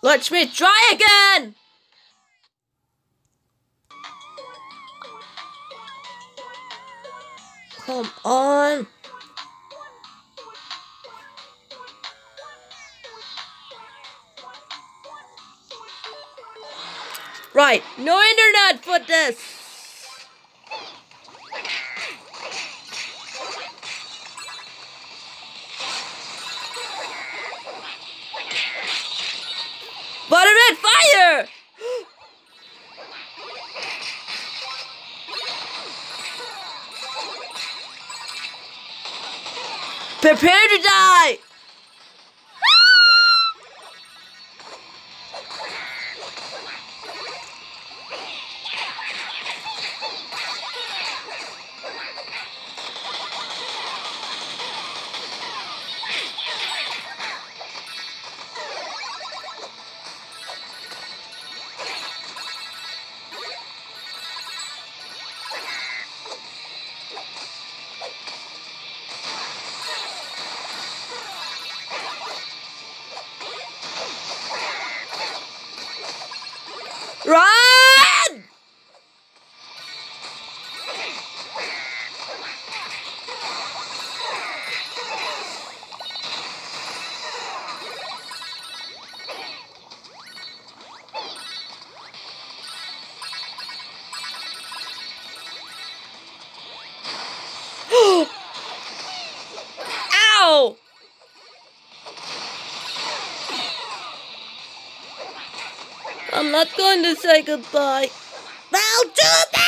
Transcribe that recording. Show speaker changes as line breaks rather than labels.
Let me try again! Come on. Right, no internet for this. Prepare to die! Run! Ow! I'm not going to say goodbye. Well, do that!